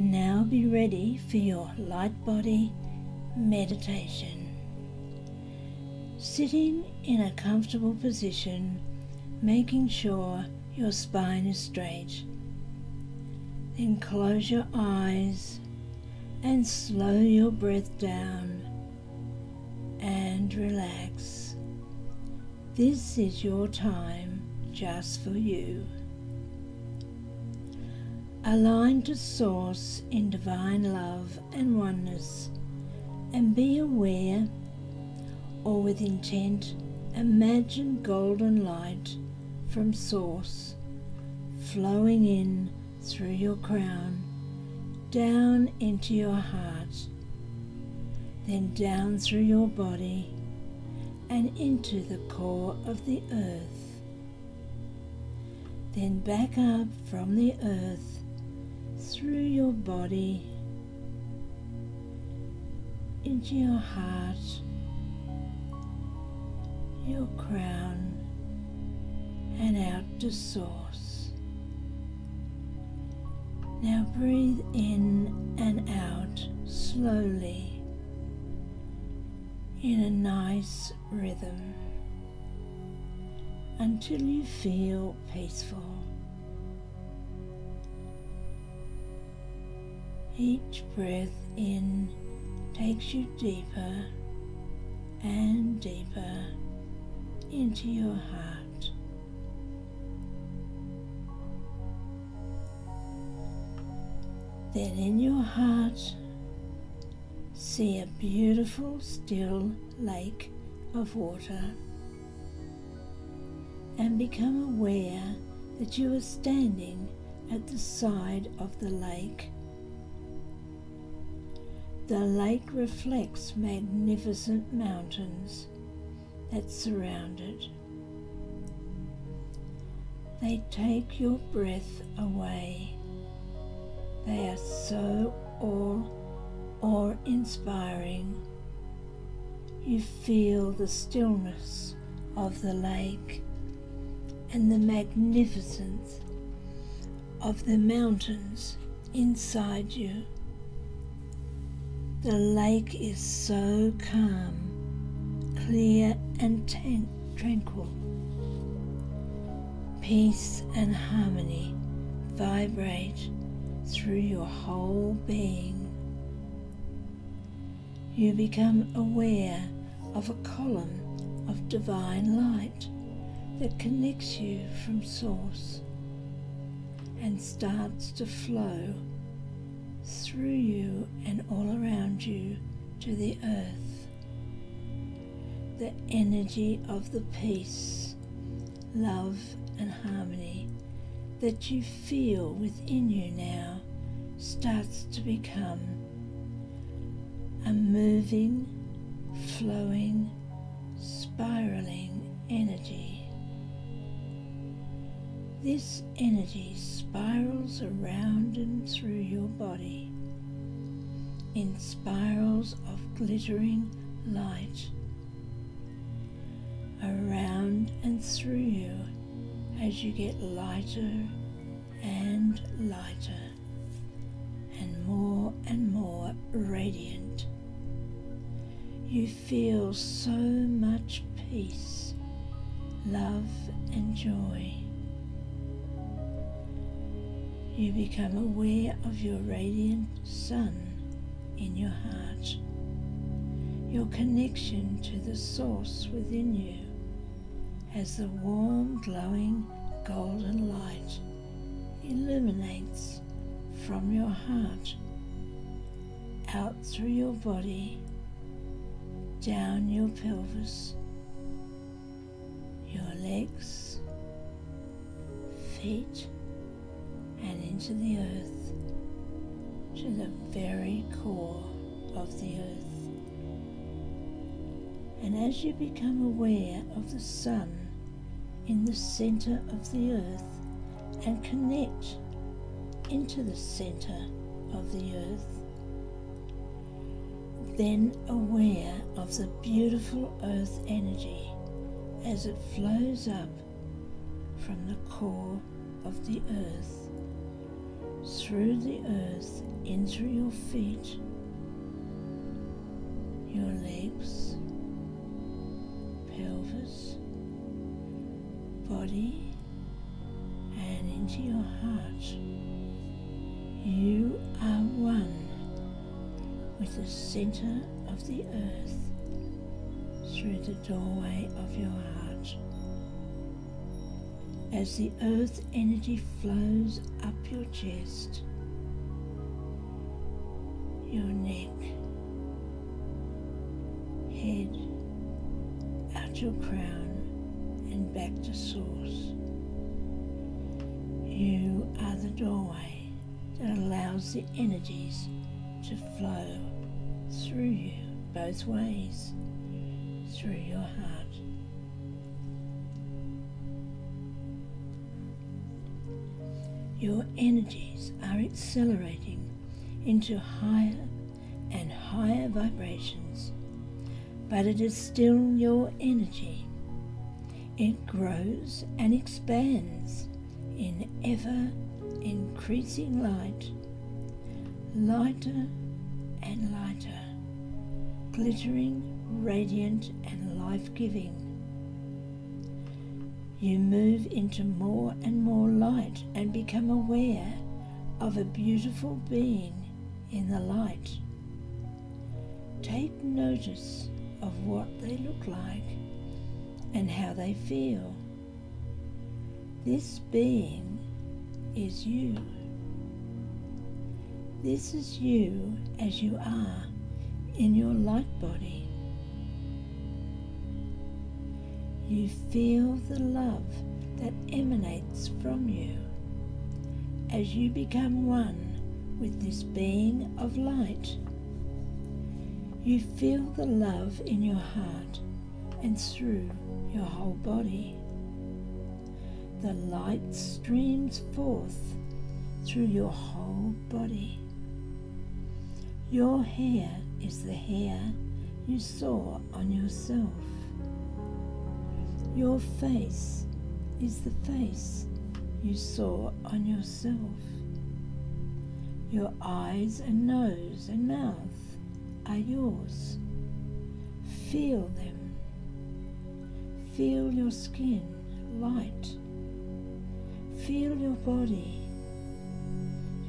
Now be ready for your light body meditation. Sitting in a comfortable position, making sure your spine is straight. Then close your eyes and slow your breath down and relax. This is your time just for you. Align to Source in divine love and oneness, and be aware, or with intent, imagine golden light from Source flowing in through your crown, down into your heart, then down through your body and into the core of the earth. Then back up from the earth through your body into your heart, your crown, and out to source. Now breathe in and out slowly in a nice rhythm until you feel peaceful. Each breath in takes you deeper and deeper into your heart. Then in your heart, see a beautiful still lake of water and become aware that you are standing at the side of the lake the lake reflects magnificent mountains that surround it. They take your breath away. They are so awe or inspiring. You feel the stillness of the lake and the magnificence of the mountains inside you. The lake is so calm, clear and tan- tranquil. Peace and harmony vibrate through your whole being. You become aware of a column of divine light that connects you from Source and starts to flow through you and all around you to the earth. The energy of the peace, love, and harmony that you feel within you now starts to become a moving, flowing, spiraling energy. This energy spirals around and through your body in spirals of glittering light around and through you as you get lighter and lighter and more and more radiant. You feel so much peace, love, and joy you become aware of your radiant sun in your heart, your connection to the source within you as the warm, glowing golden light illuminates from your heart out through your body, down your pelvis, your legs, feet, and into the earth, to the very core of the earth. And as you become aware of the sun in the center of the earth and connect into the center of the earth, then aware of the beautiful earth energy as it flows up from the core of the earth through the earth into your feet, your legs, pelvis, body, and into your heart. You are one with the center of the earth through the doorway of your heart. As the earth energy flows up your chest, your neck, head, out your crown, and back to source. You are the doorway that allows the energies to flow through you both ways, through your heart. Your energies are accelerating into higher and higher vibrations, but it is still your energy. It grows and expands in ever increasing light, lighter and lighter, glittering, radiant, and life giving. You move into more and more light and become aware of a beautiful being in the light. Take notice of what they look like and how they feel. This being is you. This is you as you are in your light body. You feel the love that emanates from you as you become one with this being of light. You feel the love in your heart and through your whole body. The light streams forth through your whole body. Your hair is the hair you saw on yourself. Your face is the face you saw on yourself. Your eyes and nose and mouth are yours. Feel them. Feel your skin light. Feel your body.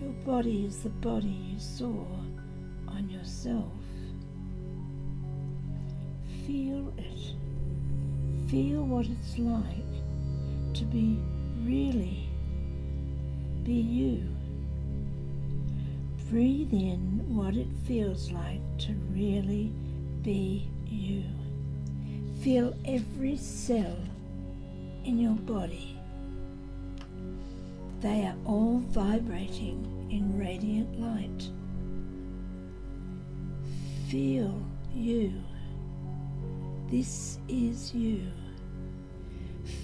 Your body is the body you saw on yourself. Feel it. Feel what it's like to be really be you. Breathe in what it feels like to really be you. Feel every cell in your body. They are all vibrating in radiant light. Feel you. This is you.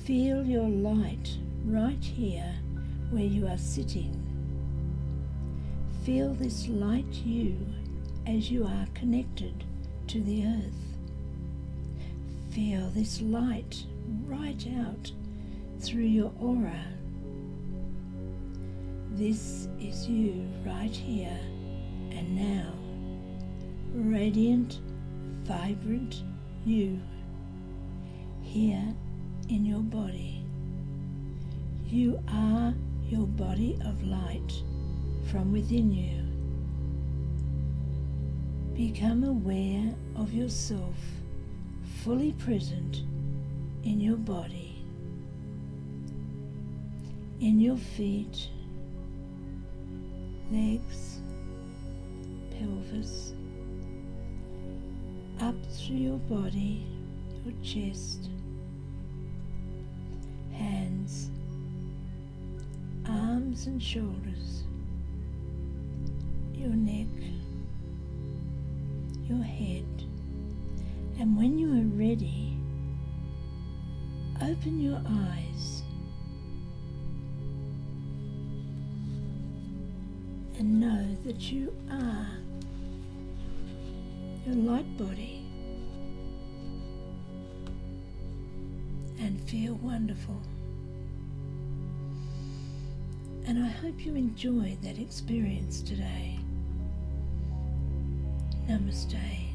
Feel your light right here where you are sitting. Feel this light you as you are connected to the earth. Feel this light right out through your aura. This is you right here and now. Radiant, vibrant you. Here in your body. You are your body of light from within you. Become aware of yourself fully present in your body, in your feet, legs, pelvis, up through your body, your chest, hands, arms and shoulders, your neck, your head, and when you are ready, open your eyes and know that you are your light body and feel wonderful. And I hope you enjoyed that experience today. Namaste.